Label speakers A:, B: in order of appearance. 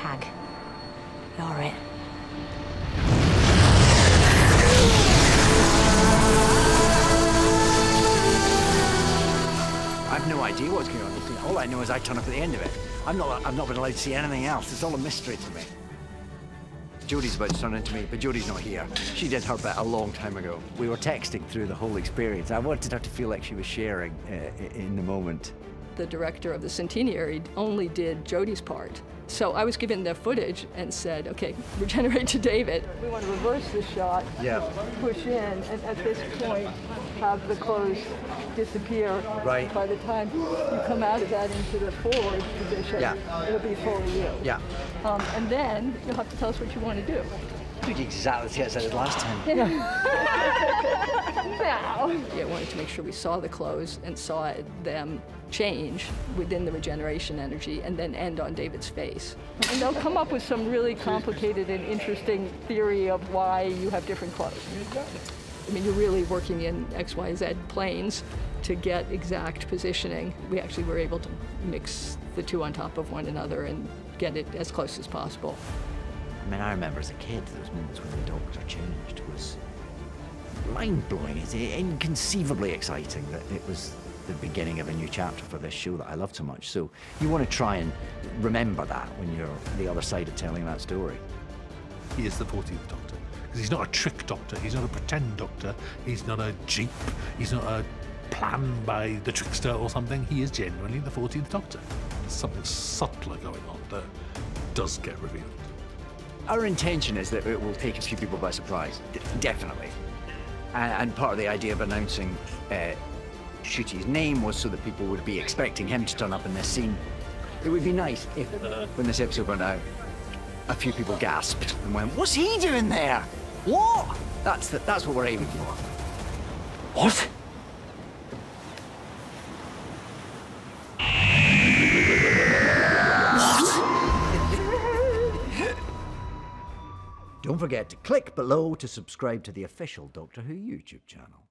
A: tag. You're it.
B: I've no idea what's going on. All I know is I turn up at the end of it. I'm not, I've not been allowed to see anything else. It's all a mystery to me. Jodie's about to turn into me, but Jodie's not here. She did her bit a long time ago. We were texting through the whole experience. I wanted her to feel like she was sharing uh, in the moment.
C: The director of the Centenary only did Jodie's part. So I was given the footage and said, okay, regenerate to David. We want to reverse the shot,
B: Yeah.
C: push in, and at this point have the clothes disappear.
B: Right.
C: By the time you come out of that into the forward position,
B: Yeah.
C: it'll be fully you.
B: Yeah.
C: Um, and then you'll have to tell us what you want to do.
B: You did exactly as I did last time.
C: now. I wanted to make sure we saw the clothes and saw them change within the regeneration energy and then end on David's face. And they'll come up with some really complicated and interesting theory of why you have different clothes. I mean, you're really working in XYZ planes to get exact positioning. We actually were able to mix the two on top of one another and get it as close as possible.
B: I mean, I remember as a kid, those moments when the Doctor changed was mind-blowing. It's inconceivably exciting that it was the beginning of a new chapter for this show that I love so much. So you want to try and remember that when you're the other side of telling that story.
D: He is the 14th Doctor. Because he's not a trick doctor, he's not a pretend doctor, he's not a dupe, he's not a plan by the trickster or something. He is genuinely the 14th Doctor. There's something subtler going on that does get revealed.
B: Our intention is that it will take a few people by surprise, d- definitely. And, part of the idea of announcing uh, Ncuti's name was so that people would be expecting him to turn up in this scene. It would be nice if, when this episode went out, a few people gasped and went, "What's he doing there? What?" That's the, that's what we're aiming for. What? Don't forget to click below to subscribe to the official Doctor Who YouTube channel.